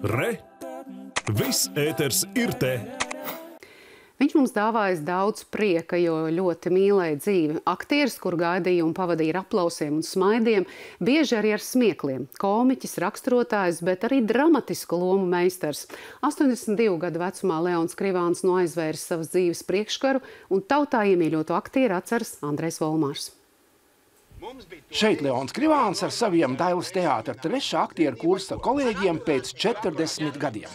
Re! Viss ēters ir te! Viņš mums dāvājas daudz prieka, jo ļoti mīlēja dzīvi. Aktieris, kur gaidīja un pavadīja ar aplausiem un smaidiem, bieži arī ar smiekliem. Komiķis, raksturotājs, bet arī dramatisku lomu meistars. 82 gadu vecumā Leons Krivāns no aizvērs savas dzīves priekškaru un tautā iemīļoto aktieru atceras Andrejs Volmārs. Šeit Leons Krivāns ar saviem Dailas teātra trešā aktieru kursa kolēģiem pēc 40 gadiem.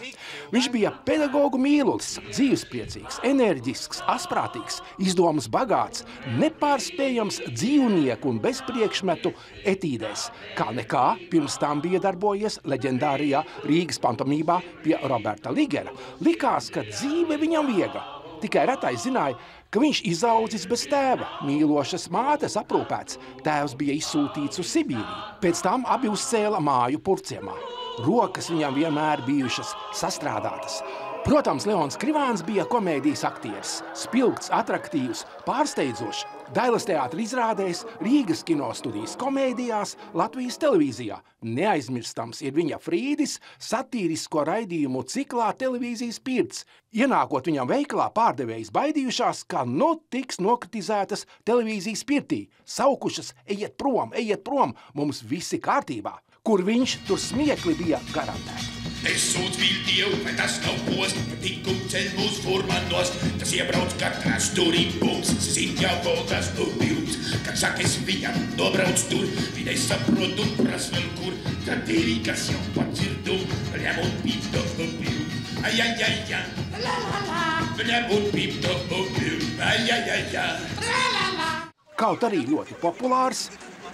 Viņš bija pedagogu mīlulis, dzīvespriecīgs, enerģisks, asprātīgs, izdomas bagāts, nepārspējams dzīvnieku un bezpriekšmetu etīdēs. Kā nekā pirms tam bija darbojies leģendārijā Rīgas pantomībā pie Roberta Ligera. Likās, ka dzīve viņam viega. Tikai retais zināja, ka viņš izaudzis bez tēva, mīlošas mātes aprūpēts. Tēvs bija izsūtīts uz Sibīriju. Pēc tam abi uzcēla māju purciemā. Rokas viņam vienmēr bijušas sastrādātas. Protams, Leons Krivāns bija komēdijas aktieris. Spilgts, attraktīvs, pārsteidzošs. Dailas teātra izrādēs, Rīgas kinostudijas komēdijās, Latvijas televīzijā. Neaizmirstams ir viņa Frīdis satīrisko raidījumu ciklā televīzijas pirts. Ienākot viņam veikalā, pārdevējs baidījušās, ka nu tiks nokritizētas televīzijas pirtī. Saukušas, ejiet prom, ejiet prom, mums visi kārtībā. Kur viņš, tur smiekli bija garantēti. Es sūdzu viltīju, vai tas nav post, bet tikku ceļ mūs furmanos. Tas iebrauc katrā stūrī punkts, zin jau voltās upjūts. Kad saka, es viņam nobrauc tur, viņa saprot un pras vēl kur. Tad ir, kas jau padzirdu, viņam un pīp to upju. Ai, ai, ai, ai, la, la, la. Viņam un pīp to upju. Ai, ai, ai, ai. La, la, la. Kaut arī ļoti populārs,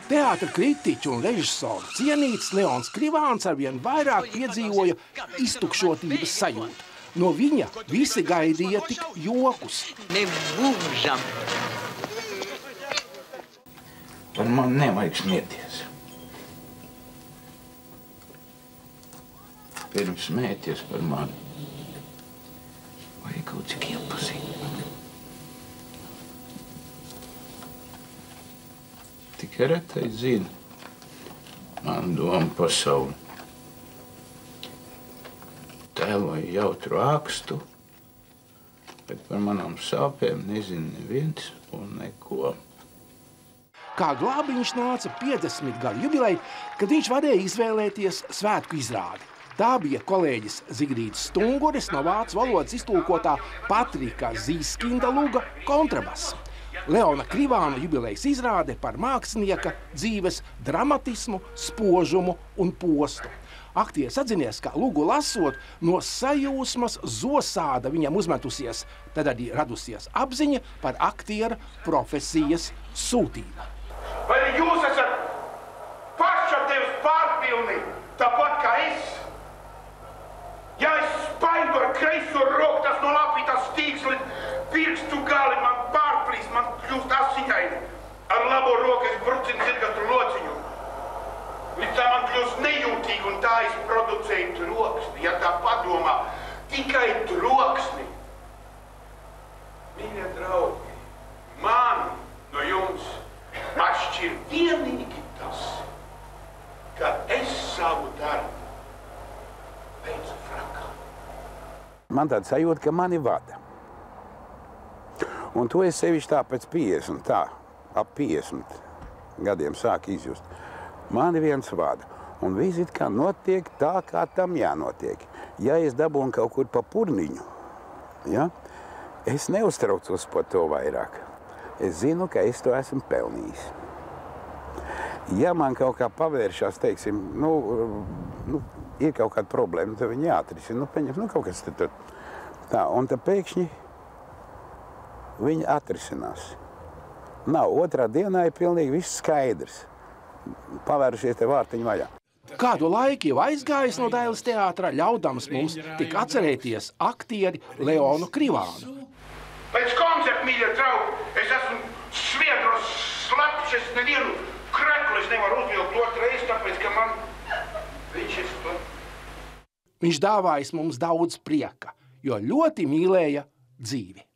Teātra kritiķi un režisori cienīts Leons Krivāns arvien vairāk piedzīvoja iztukšotības sajūtu. No viņa visi gaidīja tik jokus. Nebūžam! Par man nevajag smieties. Pirms smēties par mani, vajag kaut cik iepazīt. Tikai retai zina man domu pasauli. Tēloju jautru ākstu, bet par manām sāpēm nezina neviens un neko. Kā glābiņš nāca 50 gadu jubilei, kad viņš varēja izvēlēties svētku izrādi. Tā bija kolēģis Zigrīts Stunguris no vācu valodas iztulkotā Patrika Zīskinda luga kontrabass. Leona Krivāna jubilejas izrāde par mākslinieka dzīves dramatismu, spožumu un postu. Aktieris atzinies, ka lūgu lasot, no sajūsmas zosāda viņam uzmetusies, tad arī radusies apziņa par aktiera profesijas sūtību. Vai jūs esat pašapziņas pārpilni, tāpat kā es? Ja es spaidu ar kreiso roku, tas no lapītas stīgs līdz pirkstu gali man pārplīs, man kļūst asiņaini. Ar labo roku es brucinu zirgatu lociņu. Līdz tā man kļūst nejūtīgi un tā es producēju troksni. Ja tā padomā, tikai troksni. Mīļie draugi, man no jums atšķir vienīgi tas, ka es savu darbu veicu frakā. Man tāda sajūta, ka mani vada. Un to es sevišķi tā pēc 50, tā, ap 50 gadiem sāku izjust. Mani viens vada. Un viss it kā notiek tā, kā tam jānotiek. Ja es dabūnu kaut kur pa purniņu, ja, es neuztraucos par to vairāk. Es zinu, ka es to esmu pelnījis. Ja man kaut kā pavēršās, teiksim, nu, nu, ir kaut kāda problēma, tad viņi jāatrisina. Nu, pieņems, nu, kaut kas tad, tad. Tā, un tad pēkšņi viņi atrisinās. Nav otrā dienā ir pilnīgi viss skaidrs. Pavērušies te vārtiņu vaļā. Kādu laiku jau aizgājis no Dailas teātra, ļaudams mums tik atcerēties aktieri Leonu Krivānu. Pēc koncerta, mīļie draugi, es esmu sviedros slapjš, es nevienu kreklu es nevaru uzvilkt otrais, tāpēc, ka man viņš ir. Viņš dāvājis mums daudz prieka, jo ļoti mīlēja dzīvi.